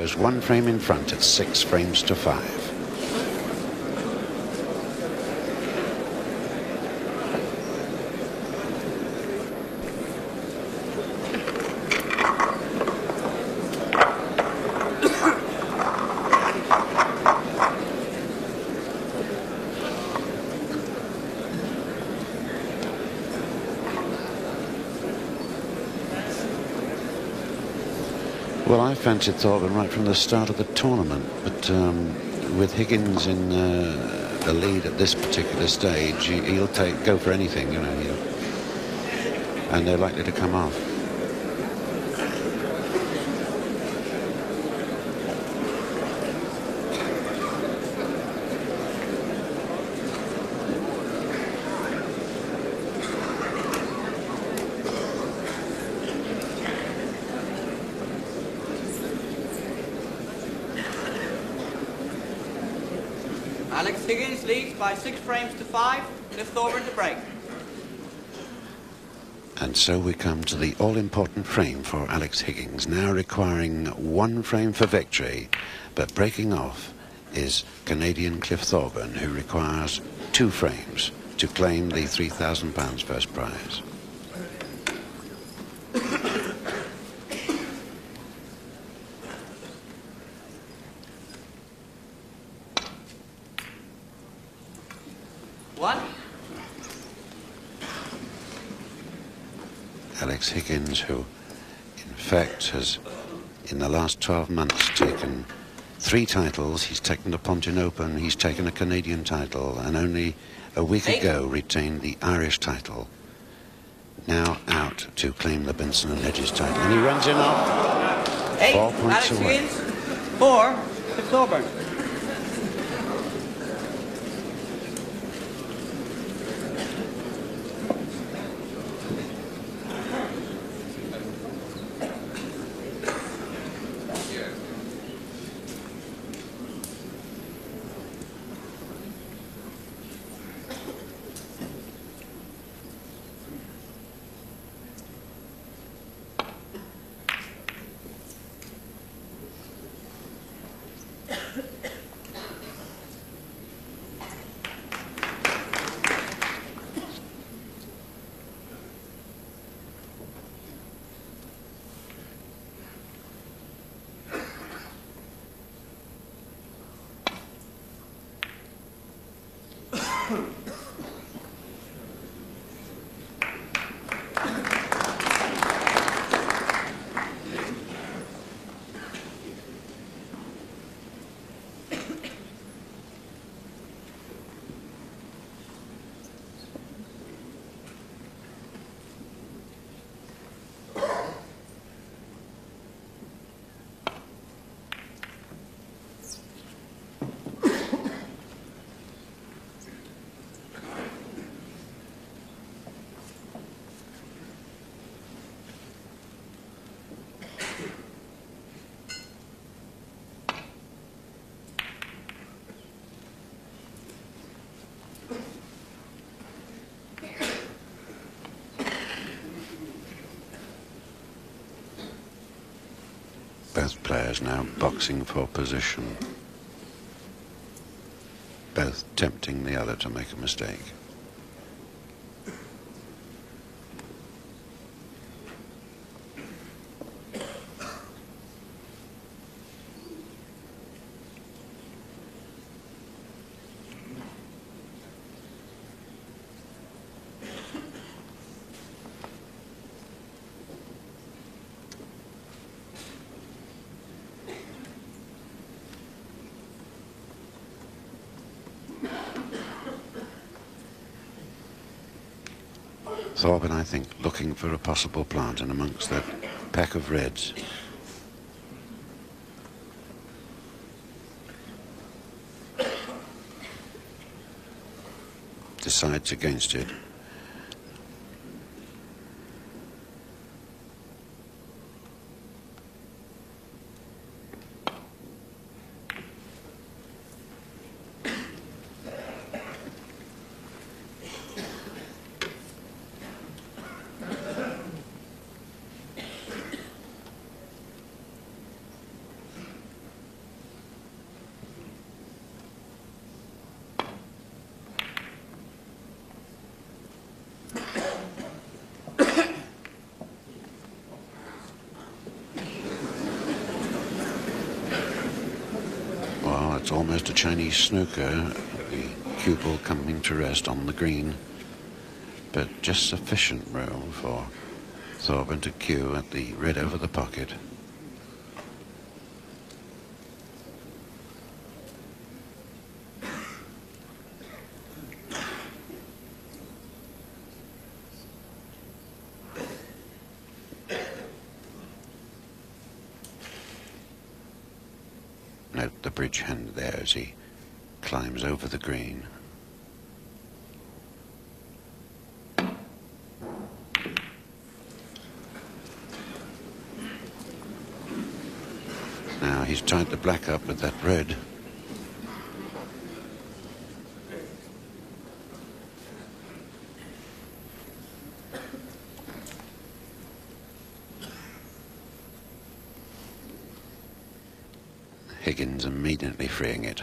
There's one frame in front at six frames to five. Well, I fancied Thorburn right from the start of the tournament, but um, with Higgins in uh, the lead at this particular stage, he, will take go for anything, you know, and they're likely to come off. Alex Higgins leads by six frames to five. Cliff Thorburn to break. And so we come to the all-important frame for Alex Higgins, now requiring one frame for victory, but breaking off is Canadian Cliff Thorburn, who requires two frames to claim the £3,000 first prize. One. Who in fact has in the last 12 months taken three titles. He's taken the Pontin Open, he's taken a Canadian title, and only a week ago retained the Irish title. Now out to claim the Benson and Hedges title. And he runs in off. Eight. Four points Alex away. Higgins. Four. Cliff Thorburn. Players now boxing for position. Both tempting the other to make a mistake. Thorburn, I think, looking for a possible plant and amongst that pack of reds. Decides against it. It's almost a Chinese snooker. The cue ball coming to rest on the green. But just sufficient room for Thorburn to cue at the red over the pocket. Note the bridge hand there as he climbs over the green. Now he's tied the black up with that red. Higgins immediately freeing it.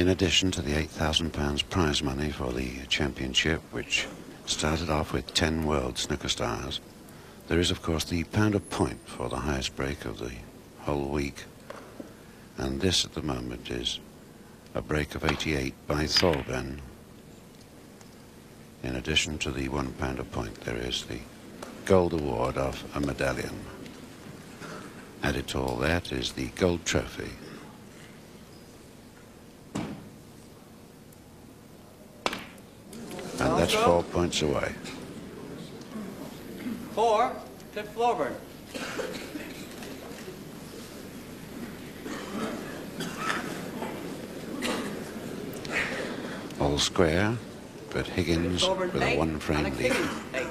In addition to the £8,000 prize money for the championship, which started off with 10 world snooker stars, there is, of course, the pounder point for the highest break of the whole week. And this at the moment is a break of 88 by Thorburn. In addition to the one pound pounder point, there is the gold award of a medallion. Added to all that is the gold trophy And that's four points away. Four, Cliff Thorburn. All square, but Higgins with a one frame lead. Higgins.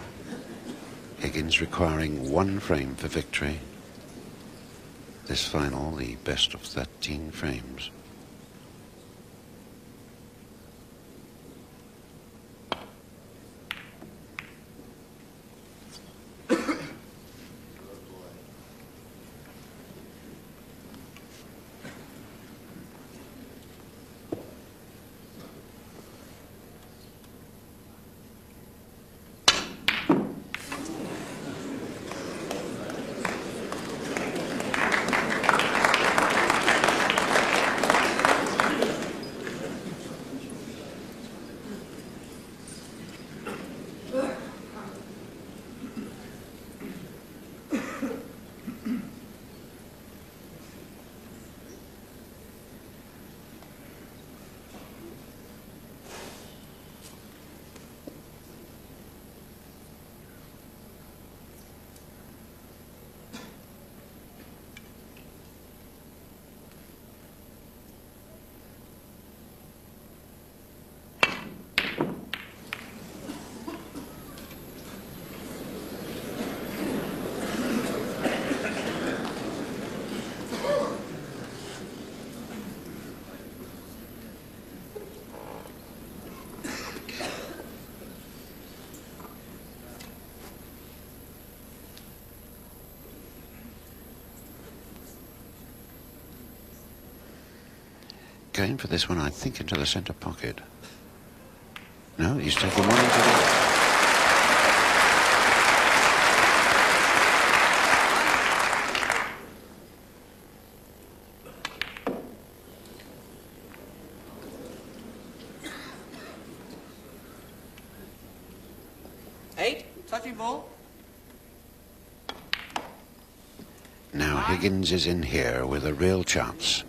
Higgins requiring one frame for victory. This final, the best of 13 frames. Going for this one, I think, into the centre pocket. No, he's taking one into the... Touching ball. Now Higgins is in here with a real chance.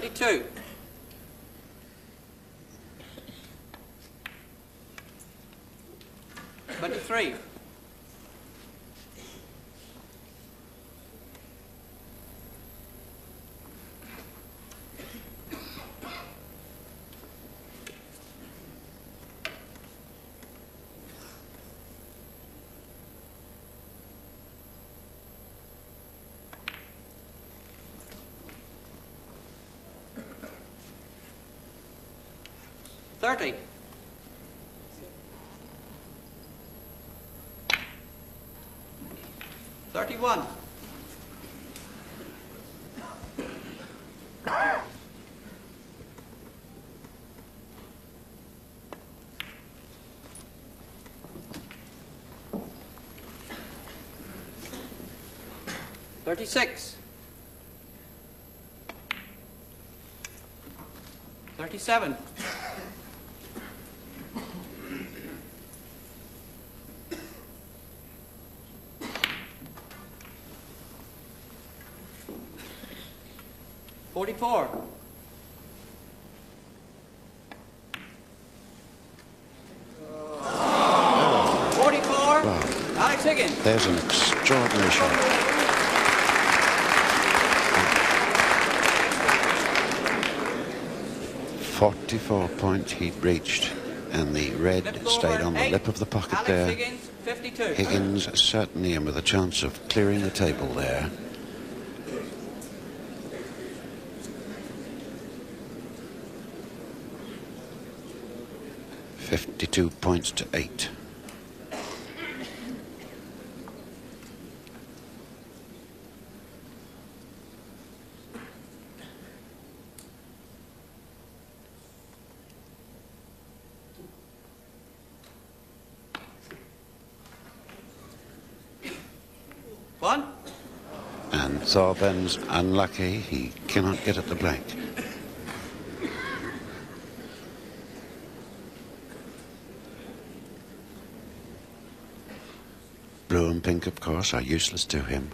22. Twenty-three. 41. Thirty-six. Thirty-seven. Forty-four. Forty-four. Alex Higgins. There's an extraordinary shot. Forty-four points he'd reached, and the red stayed on the eight. lip of the pocket Alex there. Higgins. Higgins certainly in with a chance of clearing the table there. Fifty-two points to eight. One. And Thorburn's unlucky. He cannot get at the blank. Blue and pink, of course, are useless to him.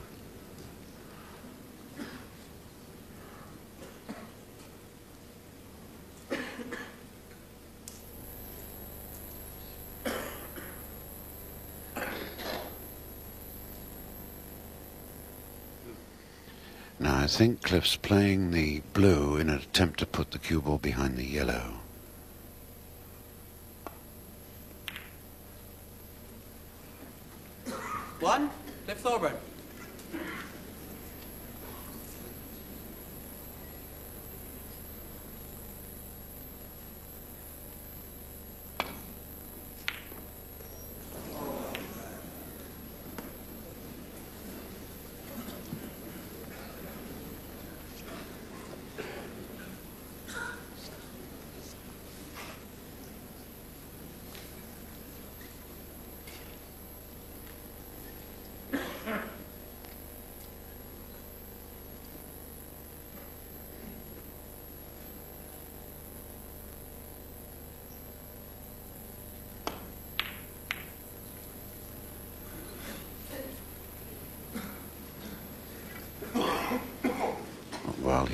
Now, I think Cliff's playing the blue in an attempt to put the cue ball behind the yellow.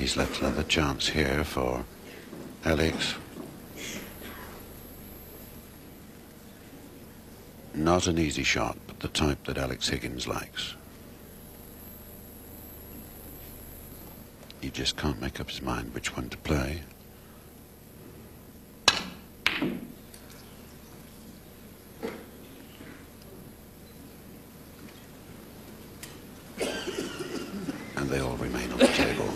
he's left another chance here for Alex. Not an easy shot, but the type that Alex Higgins likes. He just can't make up his mind which one to play. and they all remain on the table.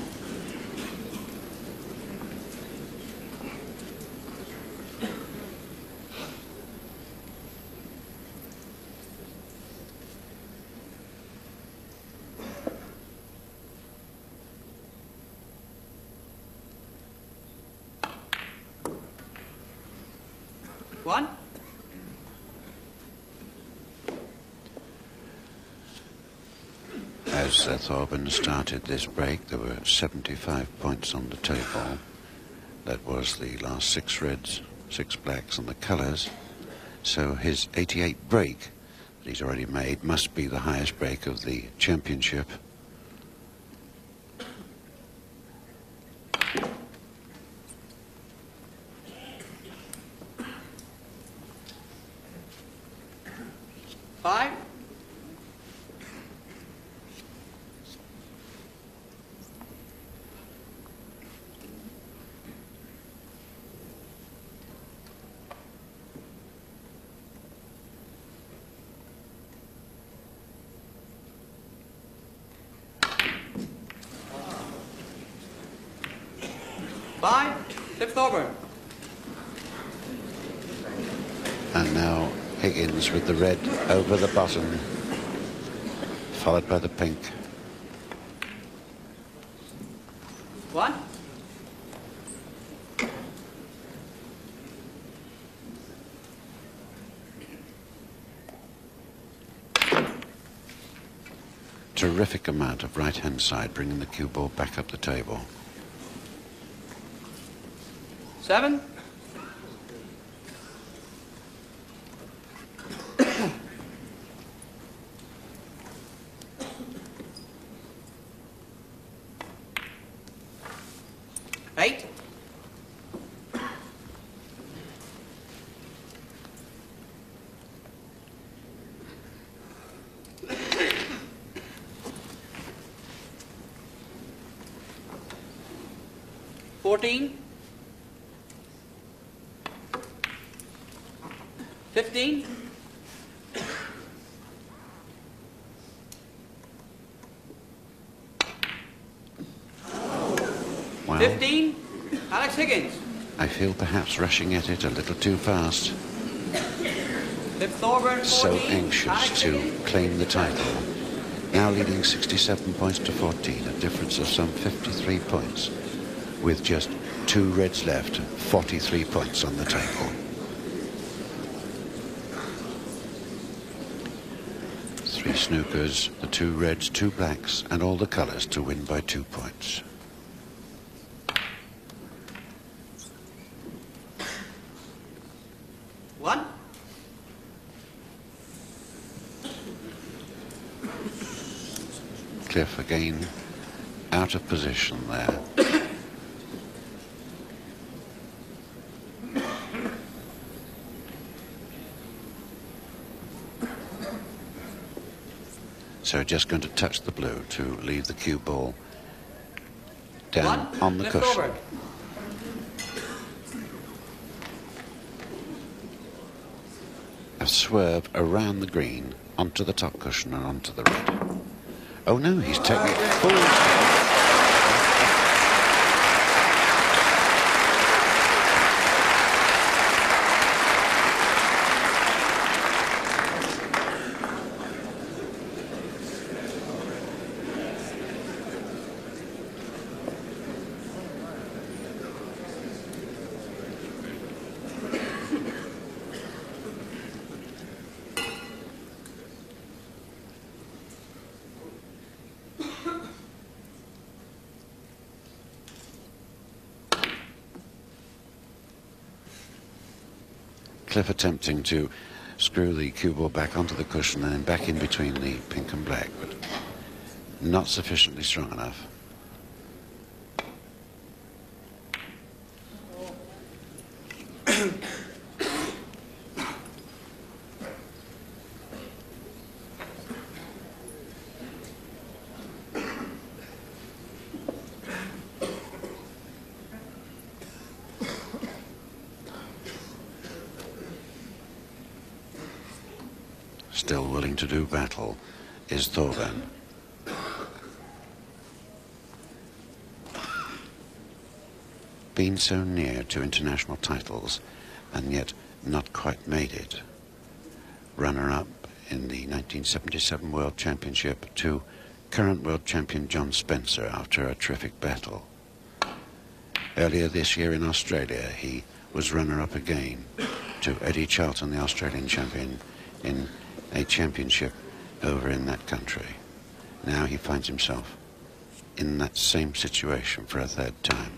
Uh, Thorburn started this break, there were 75 points on the table. That was the last six reds, six blacks, and the colours. So his 88 break that he's already made must be the highest break of the championship. Five. Five. Cliff Thorburn. And now Higgins with the red over the bottom, followed by the pink. One. Terrific amount of right hand side, bringing the cue ball back up the table. Seven. Eight. Fourteen. Fifteen. Well, Fifteen. Alex Higgins. I feel perhaps rushing at it a little too fast. Cliff Thorburn. 14. So anxious to claim the title. Now leading 67 points to 14, a difference of some 53 points. With just two reds left, 43 points on the table. Three snookers, the two reds, two blacks, and all the colours to win by two points. Cliff again out of position there. So just going to touch the blue to leave the cue ball down One. on the cushion. Thorburn. A swerve around the green onto the top cushion and onto the red. Oh no, he's taking it full. Cliff attempting to screw the cue ball back onto the cushion and then back in between the pink and black, but not sufficiently strong enough. Still willing to do battle is Thorburn. been so near to international titles and yet not quite made it. Runner-up in the 1977 World Championship to current world champion John Spencer after a terrific battle. Earlier this year in Australia, he was runner-up again to Eddie Charlton, the Australian champion, in a championship over in that country. Now he finds himself in that same situation for a third time.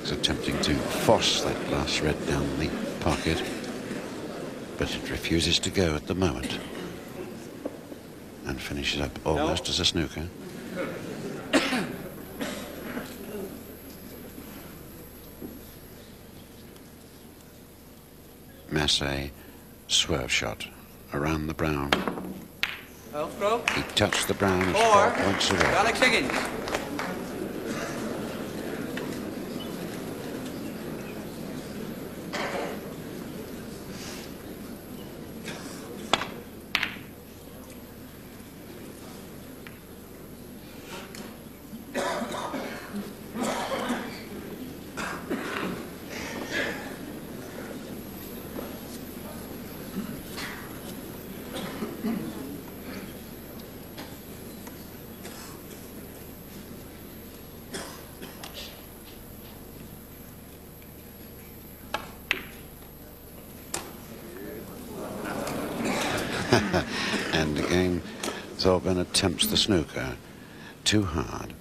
Alex attempting to force that last red down the pocket, but it refuses to go at the moment and finishes up almost no. as a snooker. Massé swerve shot around the brown. He touched the brown four points away. Alex Higgins. and again, Thorburn attempts the snooker too hard.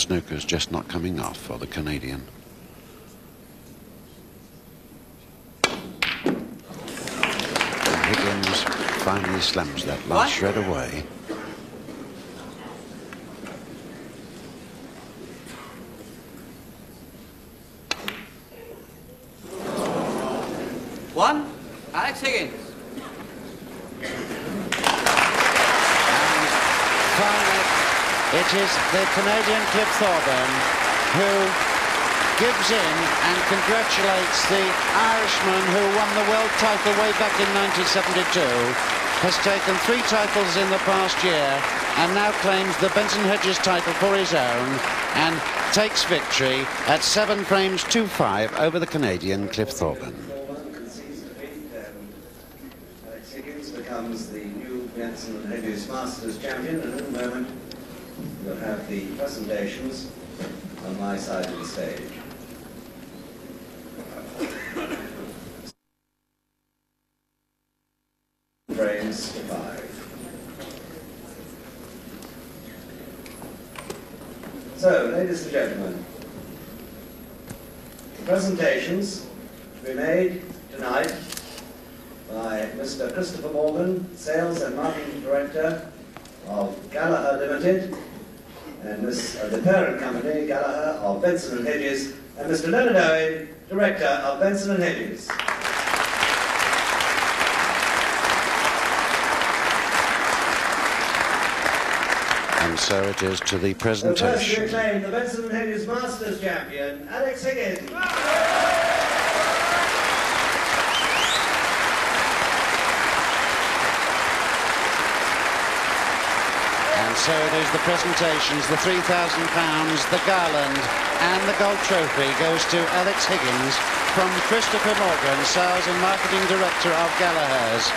Snooker's just not coming off for the Canadian. And Higgins finally slams that last what? shred away. One, Alex Higgins. It is the Canadian Cliff Thorburn who gives in and congratulates the Irishman who won the world title way back in 1972, has taken three titles in the past year and now claims the Benson Hedges title for his own and takes victory at seven frames to five over the Canadian Cliff Thorburn. Becomes the new Benson Hedges Masters champion, in a moment we'll have the presentations on my side of the stage. Frames to five. So, ladies and gentlemen, the presentations to be made tonight by Mr. Christopher Morgan, Sales and Marketing Director of Gallagher Limited, and Miss, uh, the parent company, Gallagher of Benson and Hedges, and Mr. Leonard Owen, Director of Benson and Hedges. And so it is to the So first we presentation. acclaim the Benson and Hedges Masters champion, Alex Higgins. And so it is the presentations, the £3,000, the garland and the gold trophy goes to Alex Higgins from Christopher Morgan, Sales and Marketing Director of Gallagher's,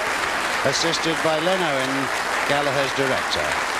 assisted by Len Owen, Gallagher's Director.